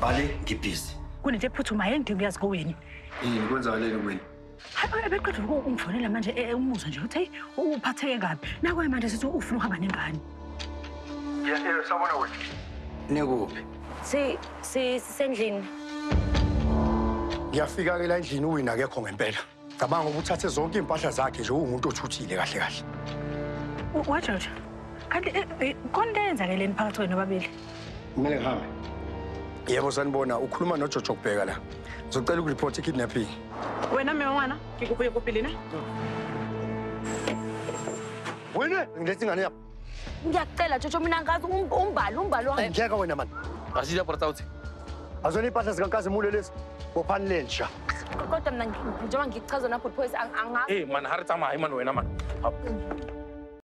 bale ngibhizi. Kunento ephuthumayo engidinga uyazi kowini yini kwenzakaleni kuwena hayi beqeda ungifonela manje eh, umuzwa nje ukuthi heyi uphatheke kabi nakwaye manje sithi ufuna ukuhamba nengane. Sabona wena. Nekuphi? Si si sendlini. ngiyafika-ke la endlini uwina akekho ngempela. Cabanga ukuthi uthathe zonke iy'mpahla zakhe nje uwumuntu othuthile kahle kahle. Wajoja. Kanti eh, eh, khona into eyenzakeleni phakathi kwenu ababili kumele ngihambe. yebo sanibona. Ukhuluma nojojo kubheka la. Ngizocela ukuriport i-kidnapping. Wena mewana ngikubuye kupilina wena ngiletha ingane yabo. Ngiyacela jojo mina ngazi umbali umbali wami. Ngiyeka wena mani asida portauthi azona iy'mpahla zikankazimule lezi. Bophanile ntsha. Kodwa mina njengoba ngikuchaza napolipolice angazi e mani ha re tsamaye mani wena mani